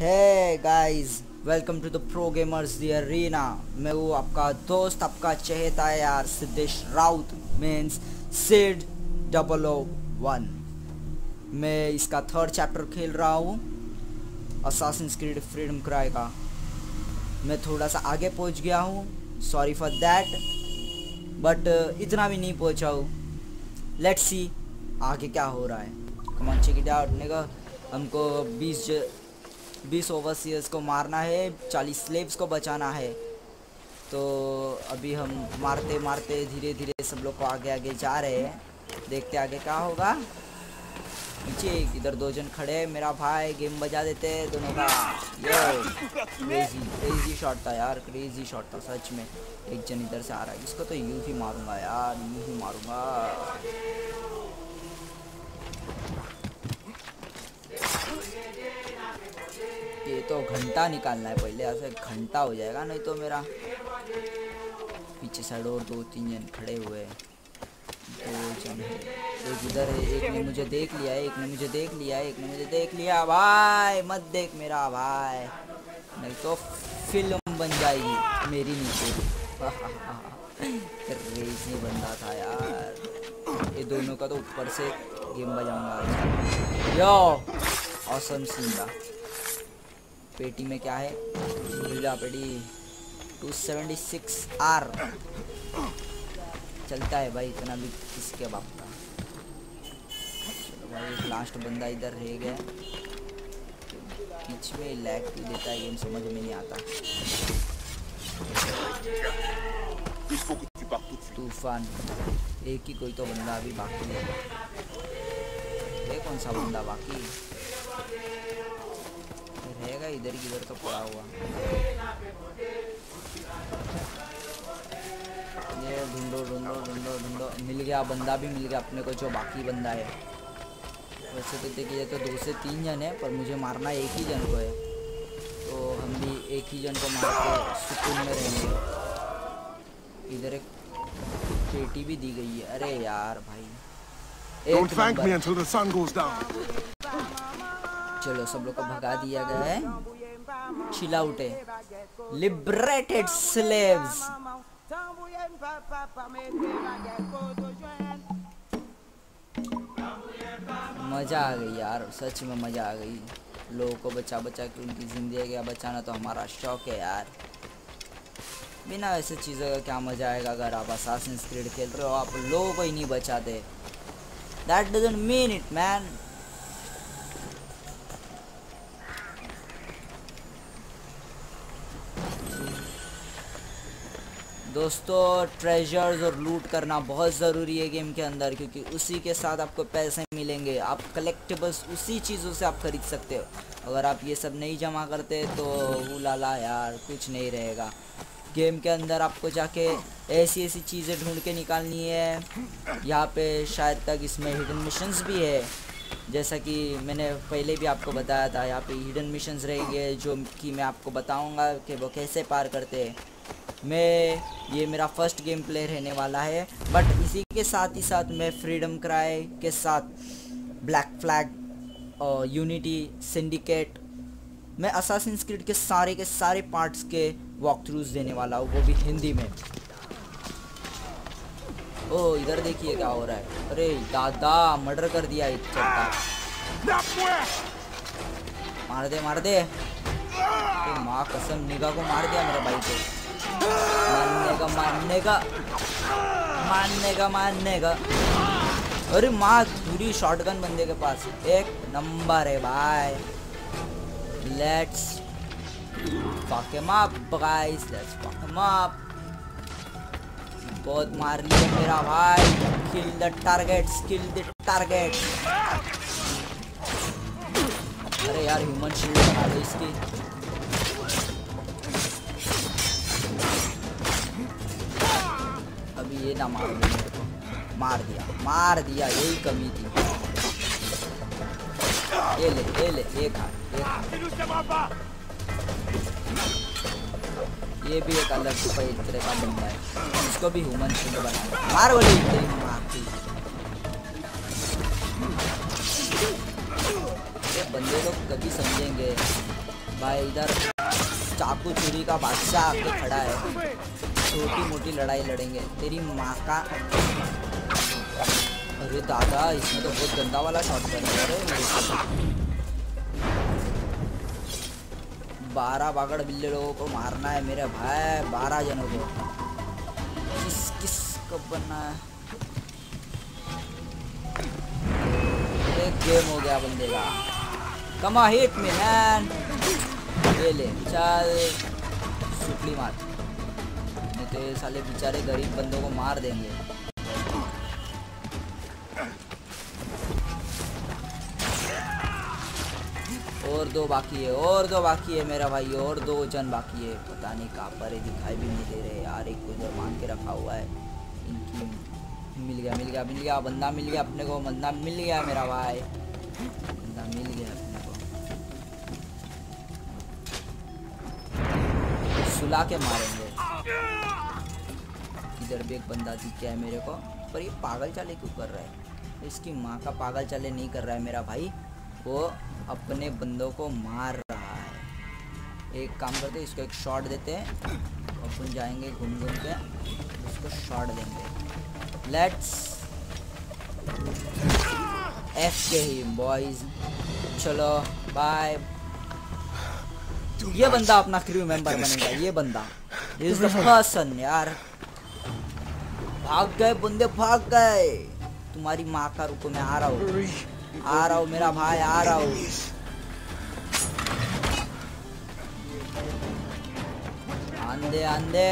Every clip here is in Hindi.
Hey guys welcome to the pro gamers the arena मैं हूँ आपका दोस्त, आपका चहेता है यार, Siddhesh Raut means Sid double O one मैं इसका थर्ड चैप्टर खेल रहा हूँ असासिन क्रीड फ्रीडम क्राई का। मैं थोड़ा सा आगे पहुँच गया हूँ सॉरी फॉर दैट बट इतना भी नहीं पहुँचा हूँ। लेट्स सी आगे क्या हो रहा है। कमान चेक इट आउट हमको 20 बीस ओवरसीयर्स को मारना है, चालीस स्लेब्स को बचाना है। तो अभी हम मारते मारते धीरे धीरे सब लोग को आगे आगे जा रहे हैं। देखते आगे क्या होगा। पीछे इधर दो जन खड़े हैं, मेरा भाई गेम बजा देते हैं दोनों का। यो क्रेजी क्रेजी शॉट था यार क्रेजी शॉट था सच में। एक जन इधर से आ रहा है, इसको तो यूँ ही मारूँगा यार, यूँ ही मारूँगा। तो घंटा निकालना है पहले, ऐसे घंटा हो जाएगा, नहीं तो मेरा पीछे साइड और दो तीन जन खड़े हुए दो जन है। एक इधर है, एक ने मुझे देख लिया है, एक ने मुझे देख लिया है, एक ने मुझे देख लिया भाई, मत देख मेरा, भाई। नहीं तो फ़िल्म बन जाएगी मेरी नीचे। रेसी बंदा था यार। ये दोनों का तो ऊपर से गेम बजाऊँगा। यो ऑसम था। पेटी में क्या है? मिला पेटी। 276 आर चलता है भाई इतना भी किसके बाप का? चलो भाई लास्ट बंदा इधर रह गया। बीच में लैग भी देता है गेम समझ में नहीं आता। तूफ़ान। एक ही कोई तो बंदा अभी बाकी है। ये कौन सा बंदा बाकी? इधर की इधर तो पड़ा हुआ। ये ढूंढो ढूंढो ढूंढो ढूंढो। मिल गया बंदा भी मिल गया अपने को जो बाकी बंदा है। वैसे तो देखिए तो दो से तीन जन है पर मुझे मारना एक ही जन को है। तो हम भी एक ही जन को मार के सुकून में रहेंगे। इधर एक पेटी भी दी गई है। अरे यार भाई। Don't thank me until the sun goes down. चलो सब लोग को भगा दिया गया है। आउट है लिबरेटेड स्लेव्स मज़ा आ गई यार, सच में मज़ा आ गई। लोगों को बचा बचा के उनकी ज़िंदगी का बचाना तो हमारा शौक है यार। बिना ऐसे चीज़ों का क्या मज़ा आएगा अगर आप असासिन खेल रहे हो, आप लोगों को ही नहीं बचाते that doesn't mean it man दोस्तों ट्रेजर्स और लूट करना बहुत ज़रूरी है गेम के अंदर, क्योंकि उसी के साथ आपको पैसे मिलेंगे। आप कलेक्टिबल्स उसी चीज़ों से आप खरीद सकते हो। अगर आप ये सब नहीं जमा करते तो वो लाला यार, कुछ नहीं रहेगा। गेम के अंदर आपको जाके ऐसी ऐसी चीज़ें ढूंढ के निकालनी है। यहाँ पे शायद तक इसमें हिडन मिशंस भी है। जैसा कि मैंने पहले भी आपको बताया था, यहाँ पे हिडन मिशंस रहेंगे, जो कि मैं आपको बताऊँगा कि वो कैसे पार करते हैं। मैं, ये मेरा फ़र्स्ट गेम प्ले रहने वाला है बट इसी के साथ ही साथ मैं फ्रीडम क्राई के साथ ब्लैक फ्लैग और यूनिटी सिंडिकेट मैं असासिन स्क्रिड के सारे के सारे पार्ट्स के वॉक थ्रूज देने वाला हूँ, वो भी हिंदी में। ओ, इधर देखिए क्या हो रहा है। अरे, दादा मर्डर कर दिया चलता मार दे मार दे। तो माँ, कसम, निगाह को मार दिया मेरे भाई को मारने का मारने का मारने का मारने का अरे माँ पूरी शॉटगन बंदे के पास एक नंबर है भाई let's fuck him up, guys. Let's fuck बहुत मार लिया मेरा भाई kill the target kill the target अरे यार ह्यूमन शील्ड बना दो इसकी। ना मार मेरे को मार दिया मार दिया, यही कमी थी। ये ले ये ले ये खा ये खा ये भी एक अलग तरह का बंदा है। इसको भी ह्यूमन शील्ड बना मार बोली मारती। ये बंदे लोग कभी समझेंगे। भाई इधर चाकू चूरी का बादशाह आके खड़ा है। छोटी मोटी लड़ाई लड़ेंगे। तेरी माँ का अरे दादा, इसमें तो बहुत गंदा वाला शॉट अरे बारह बागड़ बिल्ले लोगों को मारना है मेरे भाई, बारह जनों को। किस किस को बनना है? एक गेम हो गया बंदे का। कमा हिट में मैन ले, चल, सुपली मार। तो साले बेचारे गरीब बंदों को मार देंगे। और दो बाकी है, और दो बाकी है मेरा भाई, और दो जन बाकी है। पता नहीं कहाँ पर है, दिखाई भी नहीं दे रहे यार, एक उधर मान के रखा हुआ है। इनकी मिल गया मिल गया मिल गया, बंदा मिल गया अपने को, बंदा मिल गया मेरा भाई। बंदा मिल गया अपने को। सुला के मारेंगे। इधर भी एक बंदा दिख गया है मेरे को पर ये पागल चाले क्यों कर रहा है? इसकी माँ का पागल चाले नहीं कर रहा है मेरा भाई वो अपने बंदों को मार रहा है। एक काम करते इसको एक शॉट देते हैं अपन जाएँगे घूम घूम के उसको शॉट देंगे। लेट्स एफ़ के ही बॉयज़ चलो बाय ये बंदा अपना क्रू मेंबर बनेगा ये बंदा। इज़ द पर्सन यार भाग गए बंदे भाग गए। तुम्हारी माँ का रुको मैं आ रहा हूँ। आ रहा हूँ मेरा भाई आ रहा हूँ। आंधे आंधे।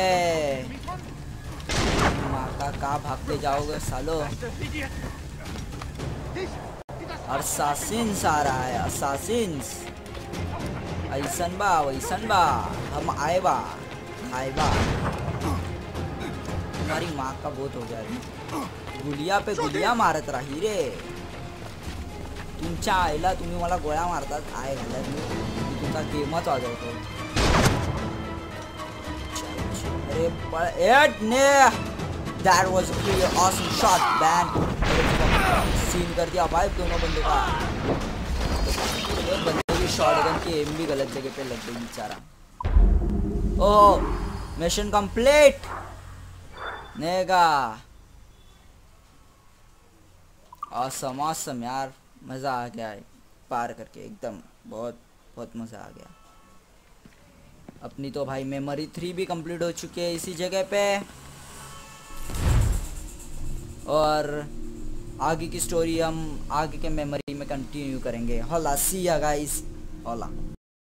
माँ का कहा भागते जाओगे सालो? असासिन्स आ रहा है असासिन्स ऐसन बा वैसन बा। हम आए बा। बा तुम्हारी माँ का बहुत हो गया गुलिया पे गुलिया मारत रही रे। तुमच्या आईला तुम्ही मला गोळ्या मारतात आहे घालत मी तुमचा गेमच वाजवतो अरे एट ने! That was really awesome shot ban सीन कर दिया भाई दोनों बंदों का? बंदे की एम भी गलत जगह पे लग गई बेचारा. ओह मिशन कंप्लीट नेगा। ऑसम ऑसम यार। मज़ा आ गया है पार करके एकदम बहुत बहुत मज़ा आ गया। अपनी तो भाई मेमोरी थ्री भी कंप्लीट हो चुकी है इसी जगह पे। और आगे की स्टोरी हम, आगे के मेमोरी में कंटिन्यू करेंगे। होला सी या गाइस होला